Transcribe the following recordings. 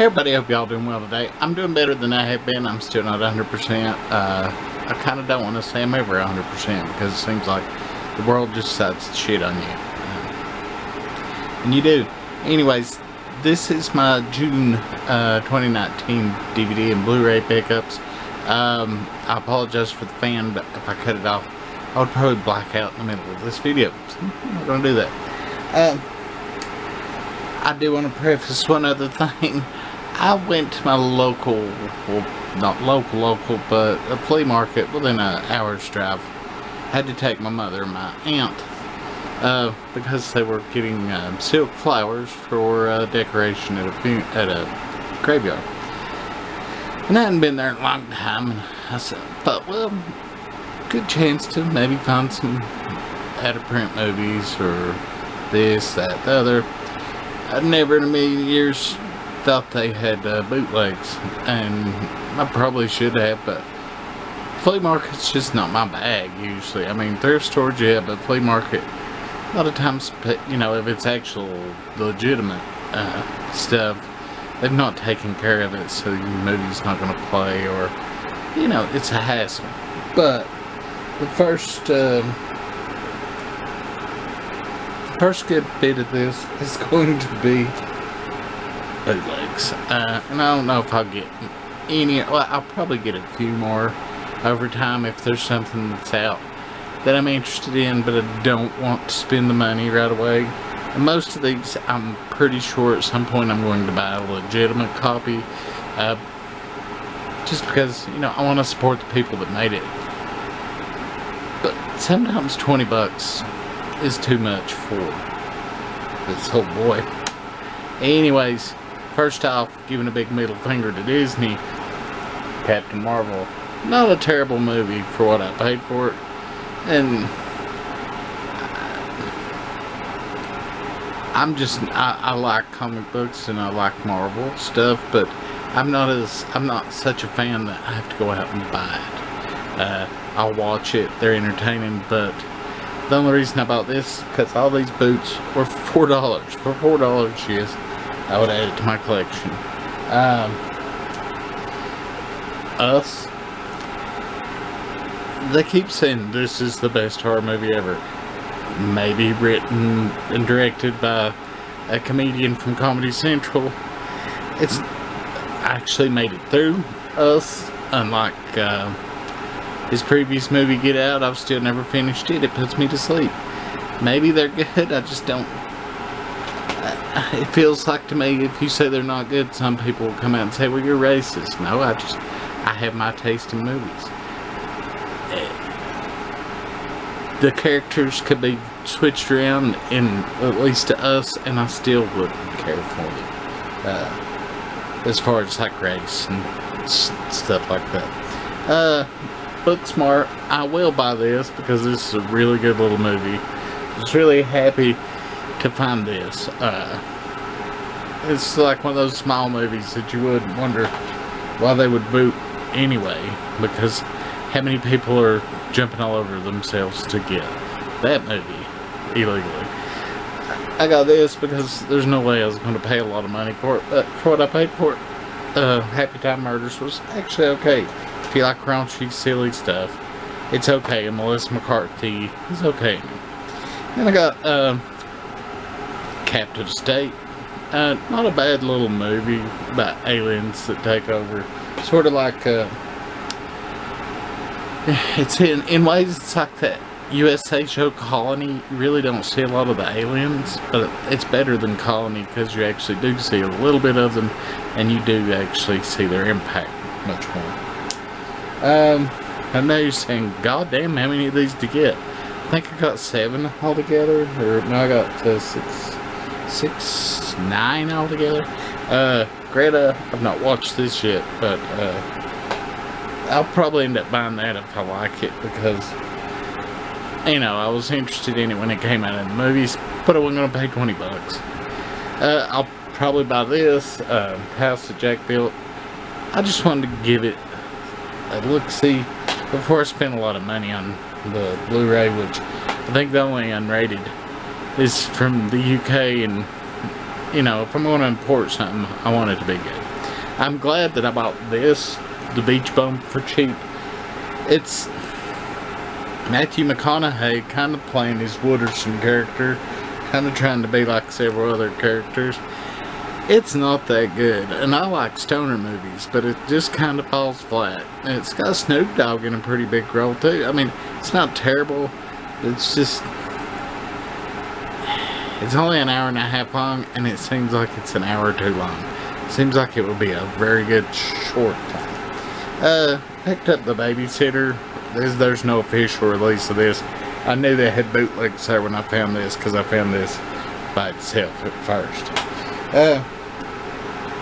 Hey everybody, hope y'all doing well today. I'm doing better than I have been. I'm still not 100%. Uh, I kind of don't want to say I'm ever 100% because it seems like the world just decides to shit on you. Uh, and you do. Anyways, this is my June uh, 2019 DVD and Blu-ray pickups. Um, I apologize for the fan, but if I cut it off, I would probably black out in the middle of this video. So I'm not going to do that. Um, I do want to preface one other thing. I went to my local, well, not local, local, but a flea market within an hour's drive. Had to take my mother and my aunt uh, because they were getting uh, silk flowers for uh, decoration at a at a graveyard. And I hadn't been there in a long time, and I said, but well, good chance to maybe find some out of print movies or this, that, the other. I never in a million years thought they had uh, bootlegs, and I probably should have, but flea market's just not my bag usually. I mean, thrift stores, yeah, but flea market, a lot of times, you know, if it's actual legitimate uh, stuff, they've not taken care of it, so the movie's not going to play, or, you know, it's a hassle. But the first, uh, first good bit of this is going to be bootlegs. Uh, and I don't know if I'll get any, well, I'll probably get a few more over time if there's something that's out that I'm interested in, but I don't want to spend the money right away. And most of these, I'm pretty sure at some point I'm going to buy a legitimate copy. Uh, just because, you know, I want to support the people that made it. But sometimes 20 bucks is too much for this whole boy. Anyways, First off, giving a big middle finger to Disney. Captain Marvel. Not a terrible movie for what I paid for it. And I'm just, I, I like comic books and I like Marvel stuff, but I'm not as, I'm not such a fan that I have to go out and buy it. Uh, I'll watch it, they're entertaining, but the only reason I bought this because all these boots were $4. For $4, yes. I would add it to my collection. Um, Us. They keep saying this is the best horror movie ever. Maybe written and directed by a comedian from Comedy Central. It's actually made it through Us, unlike uh, his previous movie Get Out. I've still never finished it. It puts me to sleep. Maybe they're good. I just don't it feels like to me if you say they're not good, some people will come out and say, well, you're racist. No, I just, I have my taste in movies. The characters could be switched around, in at least to us, and I still wouldn't care for them. Uh, as far as like race and stuff like that. Uh, Booksmart, I will buy this because this is a really good little movie. I was really happy to find this. Uh, it's like one of those small movies that you would wonder why they would boot anyway, because how many people are jumping all over themselves to get that movie illegally. I got this because there's no way I was going to pay a lot of money for it, but for what I paid for it, uh, Happy Time Murders was actually okay. If you like crunchy, silly stuff, it's okay. Melissa McCarthy is okay. And I got, uh, Captive State. Uh, not a bad little movie about aliens that take over. Sort of like, uh, it's in, in ways it's like that USA show Colony. You really don't see a lot of the aliens, but it's better than Colony because you actually do see a little bit of them and you do actually see their impact much more. Um, I know you're saying, God damn, how many of these to get? I think I got seven altogether, or no, I got uh, six six, nine altogether. Uh, Greta, I've not watched this yet, but uh, I'll probably end up buying that if I like it because, you know, I was interested in it when it came out in the movies, but I wasn't going to pay 20 bucks. Uh, I'll probably buy this, uh, House that Jack built. I just wanted to give it a look-see before I spend a lot of money on the Blu-ray, which I think the only unrated is from the UK and you know if I'm going to import something I want it to be good I'm glad that I bought this, the Beach Bum, for cheap. It's Matthew McConaughey kind of playing his Wooderson character, kind of trying to be like several other characters. It's not that good, and I like stoner movies, but it just kind of falls flat. And it's got Snoop Dogg in a pretty big role too. I mean, it's not terrible. It's just it's only an hour and a half long, and it seems like it's an hour too long. Seems like it would be a very good short time. Uh, picked up the babysitter. There's, there's no official release of this. I knew they had bootlegs there when I found this because I found this by itself at first. Uh,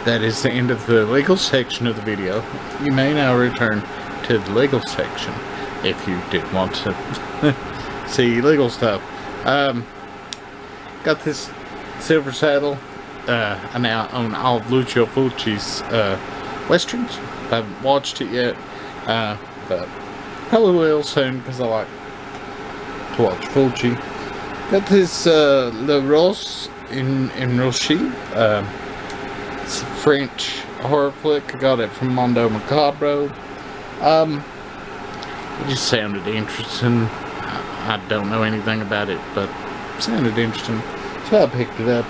that is the end of the legal section of the video. You may now return to the legal section if you did want to see legal stuff. Um, got this silver saddle. Uh, I now own all of Lucio Fulci's uh, westerns. I haven't watched it yet, uh, but probably will soon because I like to watch Fulci. Got this uh, Le Rose in in a French horror flick. I got it from Mondo Macabro. Um, it just sounded interesting. I, don't know anything about it, but it sounded interesting. So I picked it up.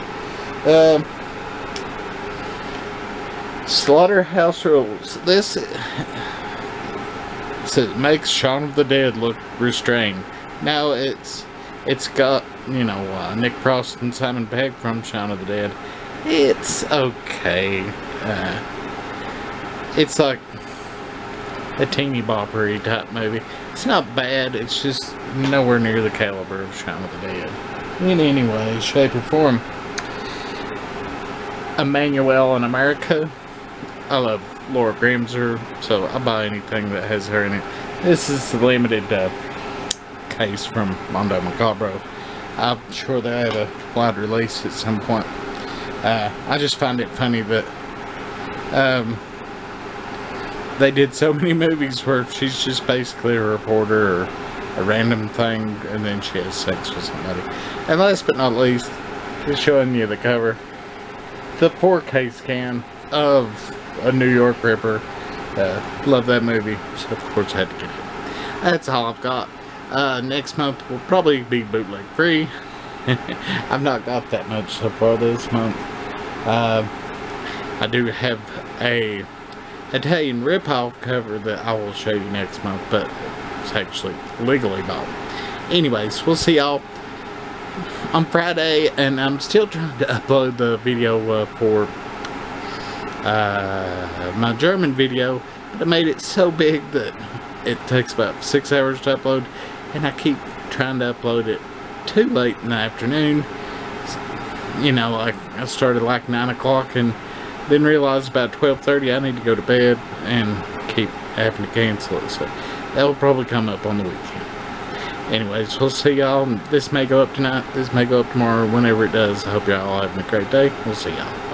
Um, Slaughterhouse Rulez. This it makes Shaun of the Dead look restrained. Now it's it's got you know uh, Nick Frost and Simon Pegg from Shaun of the Dead. It's okay. Uh, it's like a teeny boppery type movie. It's not bad. It's just nowhere near the caliber of Shaun of the Dead in any way, shape, or form. Emmanuelle in America. I love Laura Gemser, so I buy anything that has her in it. This is the limited uh, case from Mondo Macabro. I'm sure they have a wide release at some point. Uh, I just find it funny that um, they did so many movies where she's just basically a reporter or a random thing and then she has sex with somebody. And last but not least, just showing you the cover. The 4K scan of a New York Ripper. Uh, love that movie, so of course I had to get it. That's all I've got. Uh, next month will probably be bootleg free. I've not got that much so far this month. Uh, I do have a Italian ripoff cover that I will show you next month, but it's actually legally bought. Anyways, we'll see y'all on Friday, and I'm still trying to upload the video uh, for uh, my German video, but I made it so big that it takes about six hours to upload, and I keep trying to upload it too late in the afternoon. You know, like I started like 9 o'clock and then realized about 12.30 I need to go to bed and keep having to cancel it. So that'll probably come up on the weekend. Anyways, we'll see y'all. This may go up tonight. This may go up tomorrow. Whenever it does, I hope y'all having a great day. We'll see y'all.